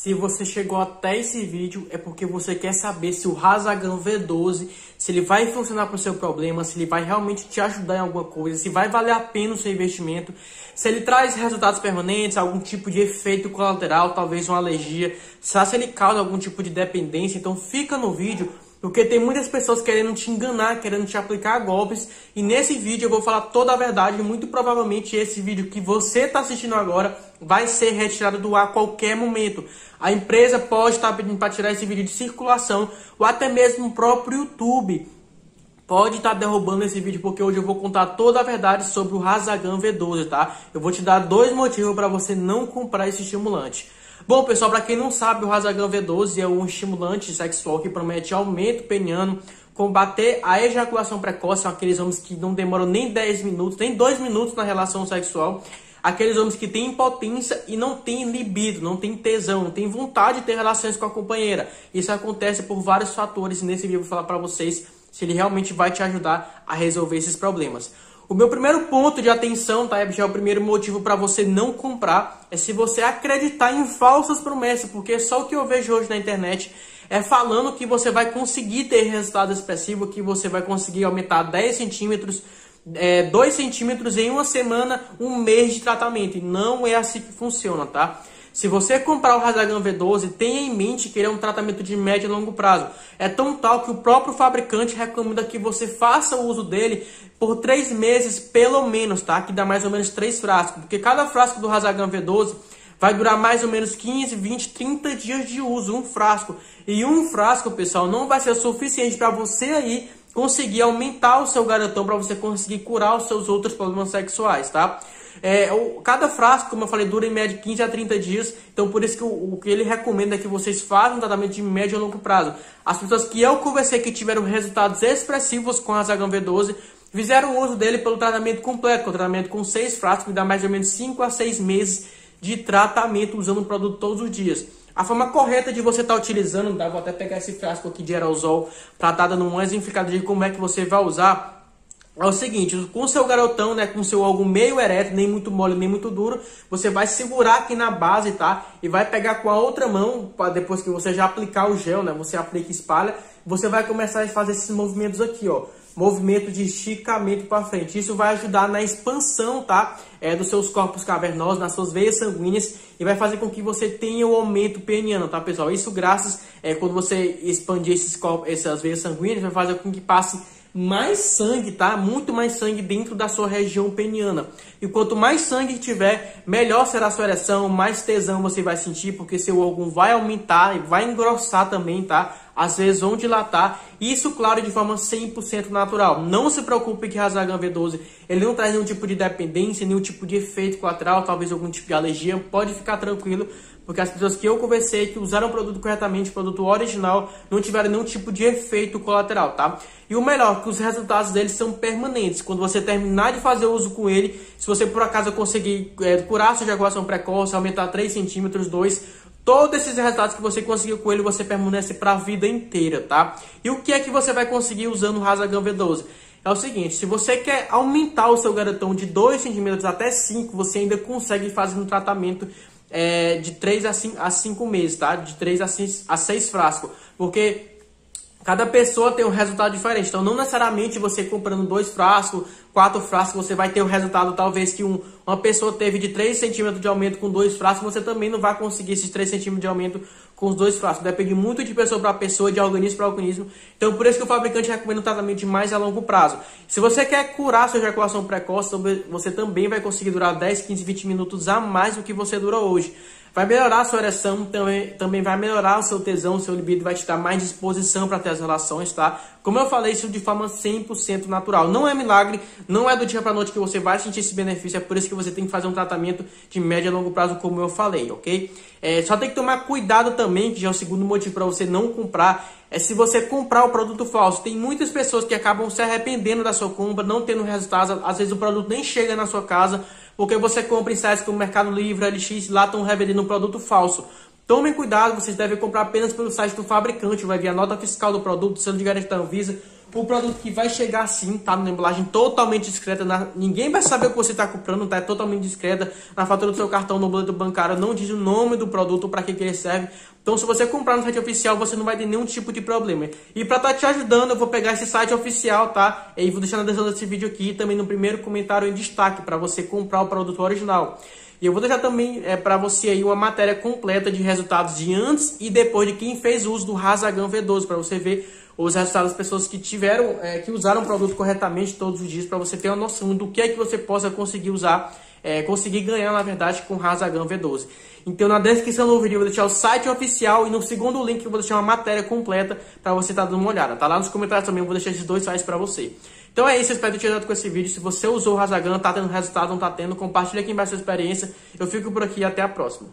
Se você chegou até esse vídeo é porque você quer saber se o Razagan V12, se ele vai funcionar para o seu problema, se ele vai realmente te ajudar em alguma coisa, se vai valer a pena o seu investimento, se ele traz resultados permanentes, algum tipo de efeito colateral, talvez uma alergia, se ele causa algum tipo de dependência. Então fica no vídeo porque tem muitas pessoas querendo te enganar, querendo te aplicar golpes. E nesse vídeo eu vou falar toda a verdade. Muito provavelmente esse vídeo que você está assistindo agora vai ser retirado do ar a qualquer momento. A empresa pode estar pedindo para tirar esse vídeo de circulação. Ou até mesmo o próprio YouTube pode estar derrubando esse vídeo. Porque hoje eu vou contar toda a verdade sobre o Razagan V12, tá? Eu vou te dar dois motivos para você não comprar esse estimulante. Bom, pessoal, para quem não sabe, o Razagan V12 é um estimulante sexual que promete aumento peniano, combater a ejaculação precoce, são aqueles homens que não demoram nem 10 minutos, nem 2 minutos na relação sexual, aqueles homens que têm impotência e não têm libido, não têm tesão, não têm vontade de ter relações com a companheira. Isso acontece por vários fatores e nesse vídeo eu vou falar para vocês se ele realmente vai te ajudar a resolver esses problemas. O meu primeiro ponto de atenção, tá? Já é o primeiro motivo para você não comprar, é se você acreditar em falsas promessas, porque só o que eu vejo hoje na internet é falando que você vai conseguir ter resultado expressivo, que você vai conseguir aumentar 10 centímetros, é, 2 centímetros em uma semana, um mês de tratamento. E não é assim que funciona, tá? Se você comprar o Razagan V12, tenha em mente que ele é um tratamento de médio e longo prazo. É tão tal que o próprio fabricante recomenda que você faça o uso dele por três meses, pelo menos, tá? Que dá mais ou menos três frascos. Porque cada frasco do Razagan V12 vai durar mais ou menos 15, 20, 30 dias de uso, um frasco. E um frasco, pessoal, não vai ser suficiente para você aí conseguir aumentar o seu garotão, para você conseguir curar os seus outros problemas sexuais, tá? É, o, cada frasco, como eu falei, dura em média 15 a 30 dias. Então, por isso que o, o que ele recomenda é que vocês façam um tratamento de médio a longo prazo. As pessoas que eu conversei que tiveram resultados expressivos com a Zagan V12 fizeram uso dele pelo tratamento completo, com o tratamento com seis frascos, que dá mais ou menos 5 a 6 meses de tratamento usando o produto todos os dias. A forma correta de você estar tá utilizando, tá? vou até pegar esse frasco aqui de aerosol estar tá dando um exemplificado de como é que você vai usar é o seguinte, com seu garotão, né, com seu algo meio ereto, nem muito mole, nem muito duro, você vai segurar aqui na base, tá? E vai pegar com a outra mão, depois que você já aplicar o gel, né, você aplica e espalha, você vai começar a fazer esses movimentos aqui, ó. Movimento de esticamento para frente. Isso vai ajudar na expansão, tá? É, dos seus corpos cavernosos, nas suas veias sanguíneas e vai fazer com que você tenha o aumento peniano, tá, pessoal? Isso graças, é, quando você expandir esses corpos, essas veias sanguíneas, vai fazer com que passe mais sangue, tá? Muito mais sangue dentro da sua região peniana. E quanto mais sangue tiver, melhor será a sua ereção, mais tesão você vai sentir, porque seu órgão vai aumentar e vai engrossar também, tá? Às vezes vão dilatar. Isso, claro, de forma 100% natural. Não se preocupe que Razagan V12 ele não traz nenhum tipo de dependência, nenhum tipo de efeito colateral, talvez algum tipo de alergia. Pode ficar tranquilo, porque as pessoas que eu conversei que usaram o produto corretamente, o produto original, não tiveram nenhum tipo de efeito colateral, tá? E o melhor, que os resultados dele são permanentes. Quando você terminar de fazer uso com ele, se você por acaso conseguir é, curar sua ejaculação precoce, aumentar 3 centímetros, 2, todos esses resultados que você conseguiu com ele, você permanece para a vida inteira, tá? E o que é que você vai conseguir usando o Razagan V12? É o seguinte, se você quer aumentar o seu garotão de 2 centímetros até 5, você ainda consegue fazer um tratamento é, de 3 a 5, a 5 meses, tá? De 3 a 6, a 6 frascos. Porque cada pessoa tem um resultado diferente. Então, não necessariamente você comprando dois frascos, quatro frascos, você vai ter o resultado talvez que um, uma pessoa teve de 3 centímetros de aumento com dois frascos, você também não vai conseguir esses 3 centímetros de aumento com os dois frascos. Depende muito de pessoa para pessoa, de organismo para organismo. Então, por isso que o fabricante recomenda um tratamento de mais a longo prazo. Se você quer curar sua ejaculação precoce, você também vai conseguir durar 10, 15, 20 minutos a mais do que você dura hoje. Vai melhorar a sua ereção, também, também vai melhorar o seu tesão, o seu libido, vai te dar mais disposição para ter as relações, tá? Como eu falei, isso de forma 100% natural. Não é milagre, não é do dia para noite que você vai sentir esse benefício, é por isso que você tem que fazer um tratamento de médio a longo prazo, como eu falei, ok? É, só tem que tomar cuidado também, que já é o segundo motivo para você não comprar, é se você comprar o produto falso. Tem muitas pessoas que acabam se arrependendo da sua compra, não tendo resultados, às vezes o produto nem chega na sua casa, porque você compra em sites como Mercado Livre, LX, lá estão revendendo um produto falso. Tomem cuidado, vocês devem comprar apenas pelo site do fabricante, vai vir a nota fiscal do produto, selo de garantia da Anvisa, O produto que vai chegar assim, tá? Na embalagem totalmente discreta. Na... Ninguém vai saber o que você está comprando, tá? É totalmente discreta. Na fatura do seu cartão, no boleto bancário, não diz o nome do produto, para que, que ele serve. Então, se você comprar no site oficial, você não vai ter nenhum tipo de problema. E para estar tá te ajudando, eu vou pegar esse site oficial, tá? E vou deixar na descrição desse vídeo aqui também no primeiro comentário em destaque para você comprar o produto original. E eu vou deixar também é, para você aí uma matéria completa de resultados de antes e depois de quem fez uso do Razagan V12 para você ver os resultados das pessoas que tiveram, é, que usaram o produto corretamente todos os dias para você ter uma noção do que é que você possa conseguir usar, é, conseguir ganhar na verdade com o Razagan V12. Então na descrição do vídeo eu vou deixar o site oficial e no segundo link eu vou deixar uma matéria completa para você estar tá dando uma olhada. Tá lá nos comentários também, eu vou deixar esses dois sites para você. Então é isso, eu espero ter te ajudado com esse vídeo. Se você usou o Razagan, tá tendo resultado, não tá tendo, compartilha aqui embaixo a sua experiência. Eu fico por aqui e até a próxima.